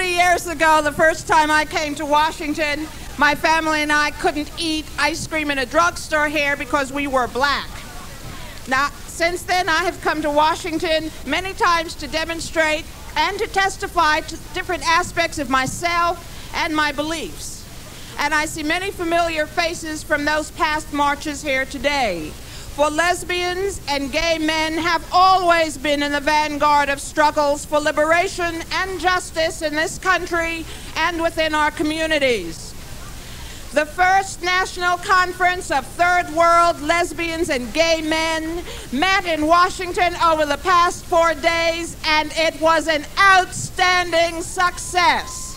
30 years ago, the first time I came to Washington, my family and I couldn't eat ice cream in a drugstore here because we were black. Now, since then, I have come to Washington many times to demonstrate and to testify to different aspects of myself and my beliefs. And I see many familiar faces from those past marches here today. For lesbians and gay men have always been in the vanguard of struggles for liberation and justice in this country and within our communities. The first national conference of third world lesbians and gay men met in Washington over the past four days, and it was an outstanding success.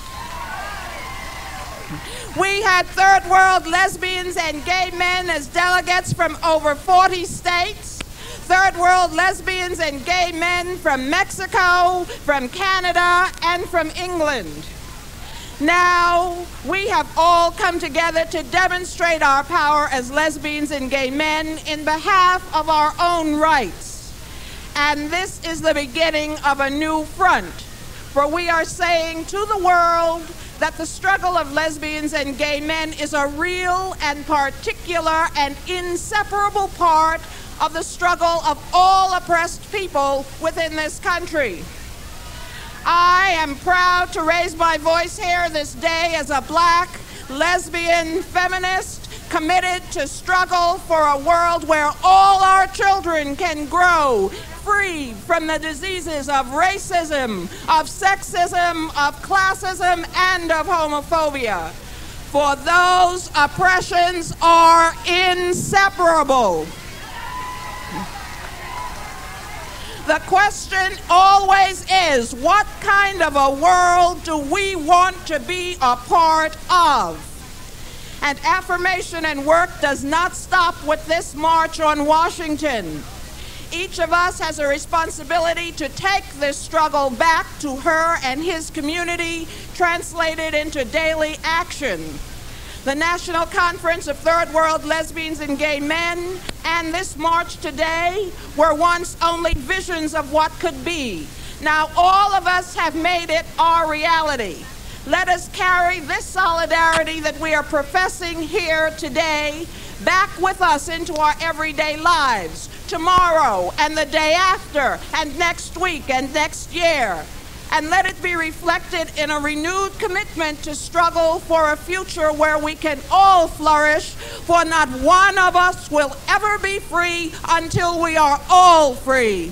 We had third world lesbians and gay men as delegates from over 40 states. Third world lesbians and gay men from Mexico, from Canada, and from England. Now, we have all come together to demonstrate our power as lesbians and gay men in behalf of our own rights. And this is the beginning of a new front, for we are saying to the world that the struggle of lesbians and gay men is a real and particular and inseparable part of the struggle of all oppressed people within this country. I am proud to raise my voice here this day as a black, lesbian, feminist committed to struggle for a world where all our children can grow free from the diseases of racism, of sexism, of classism, and of homophobia. For those oppressions are inseparable. The question always is what kind of a world do we want to be a part of? And affirmation and work does not stop with this march on Washington. Each of us has a responsibility to take this struggle back to her and his community, translated into daily action the National Conference of Third World Lesbians and Gay Men, and this march today were once only visions of what could be. Now, all of us have made it our reality. Let us carry this solidarity that we are professing here today back with us into our everyday lives tomorrow and the day after and next week and next year and let it be reflected in a renewed commitment to struggle for a future where we can all flourish, for not one of us will ever be free until we are all free.